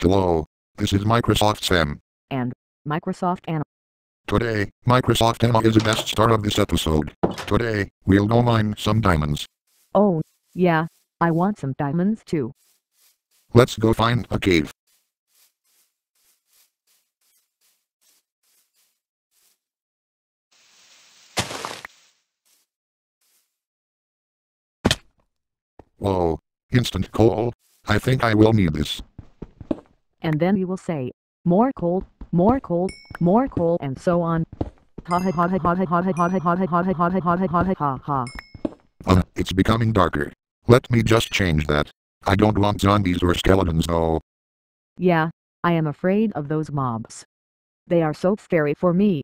Hello. This is Microsoft Sam. and Microsoft Anna. Today, Microsoft Emma is the best star of this episode. Today, we'll go mine some diamonds. Oh, yeah, I want some diamonds too. Let's go find a cave. Whoa, instant coal. I think I will need this. And then you will say, more coal, more coal, more coal, and so on. Ha ha ha ha ha ha ha ha ha ha ha ha ha ha ha ha ha ha ha. Uh, it's becoming darker. Let me just change that. I don't want zombies or skeletons though. Yeah, I am afraid of those mobs. They are so scary for me.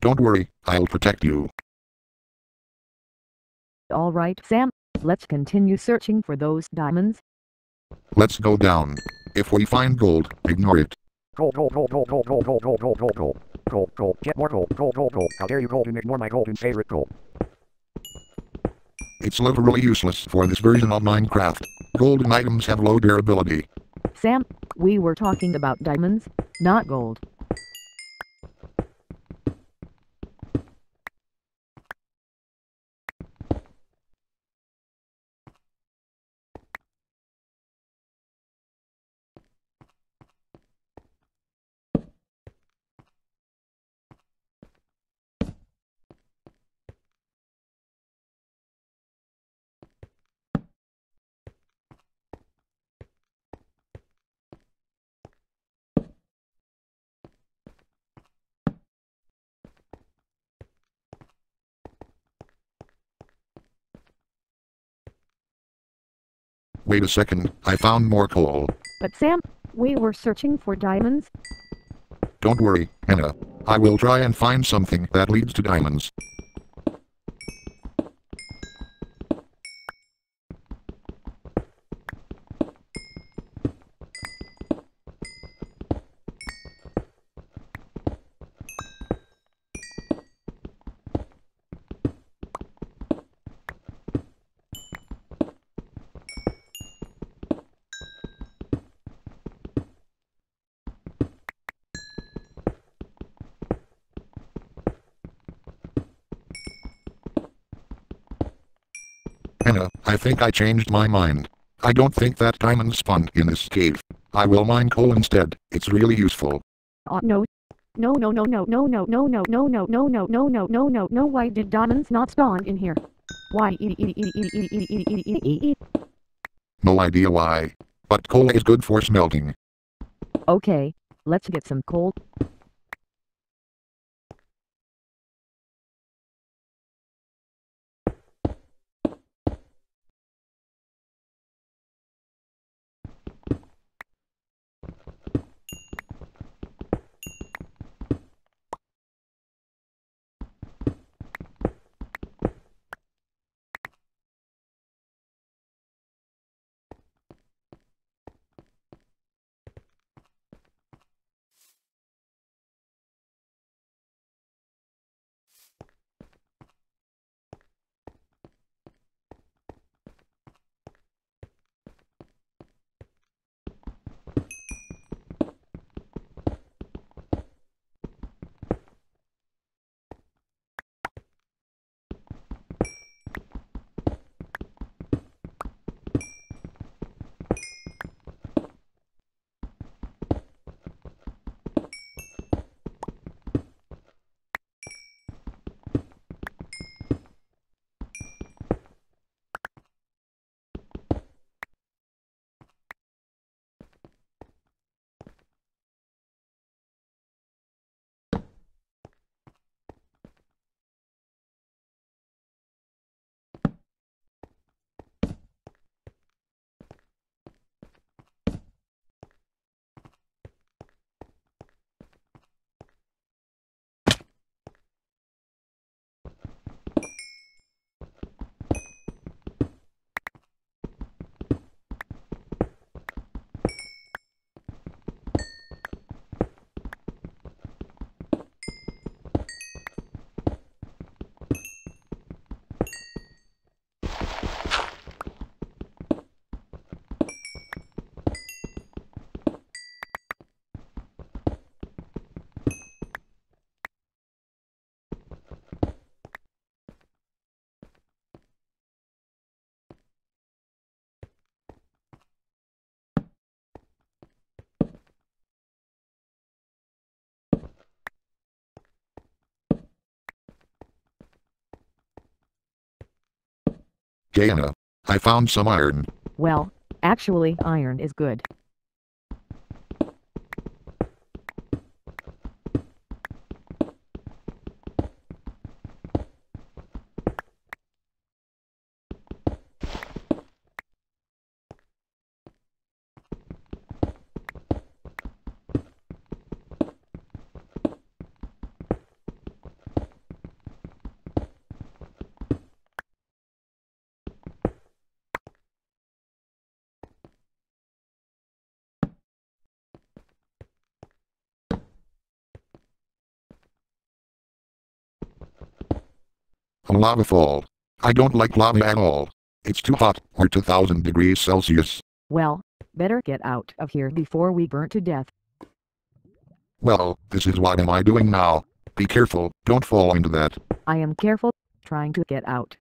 Don't worry, I'll protect you. Alright Sam, let's continue searching for those diamonds. Let's go down. If we find gold, ignore it. Gold, gold, gold, gold, gold, gold, gold, gold, gold, gold, gold, gold, gold, get more gold, gold, gold, gold. How dare you golden ignore my golden favorite gold. It's literally useless for this version of Minecraft. Golden items have low durability. Sam, we were talking about diamonds, not gold. Wait a second, I found more coal. But Sam, we were searching for diamonds. Don't worry, Anna. I will try and find something that leads to diamonds. Anna, I think I changed my mind. I don't think that diamonds spawned in this cave. I will mine coal instead. It's really useful. Uh, no. No, no, no, no, no, no, no, no, no, no, no, no, no, no, no, no, no, why did diamonds not spawn in here? Why? No idea why. But coal is good for smelting. Okay, let's get some coal. Diana, I found some iron. Well, actually iron is good. A lava fall. I don't like lava at all. It's too hot, or 2000 degrees Celsius. Well, better get out of here before we burn to death. Well, this is what am I doing now? Be careful, don't fall into that. I am careful, trying to get out.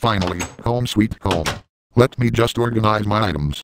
Finally, home sweet home. Let me just organize my items.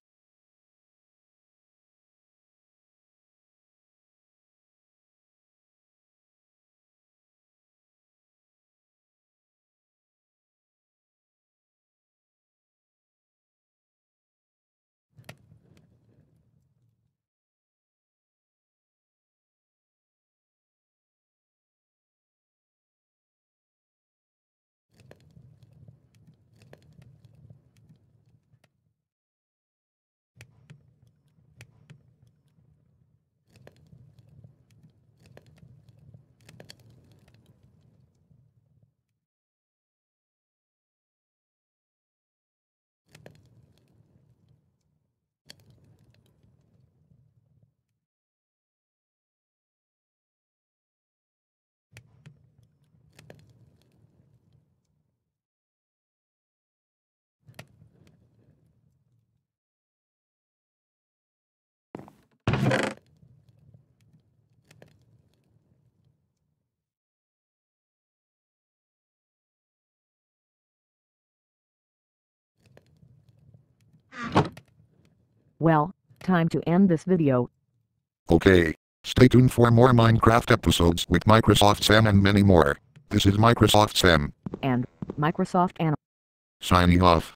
Well, time to end this video. Okay. Stay tuned for more Minecraft episodes with Microsoft Sam and many more. This is Microsoft Sam, And Microsoft Anna. signing off.